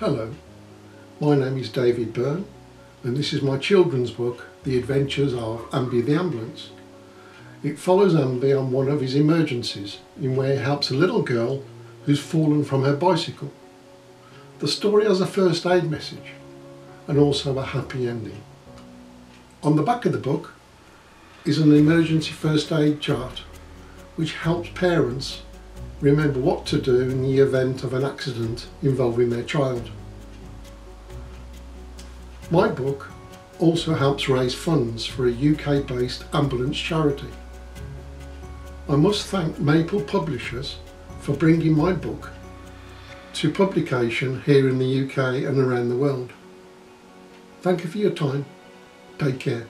Hello, my name is David Byrne and this is my children's book, The Adventures of Amby the Ambulance. It follows Amby on one of his emergencies in where he helps a little girl who's fallen from her bicycle. The story has a first aid message and also a happy ending. On the back of the book is an emergency first aid chart which helps parents remember what to do in the event of an accident involving their child. My book also helps raise funds for a UK based ambulance charity. I must thank Maple Publishers for bringing my book to publication here in the UK and around the world. Thank you for your time. Take care.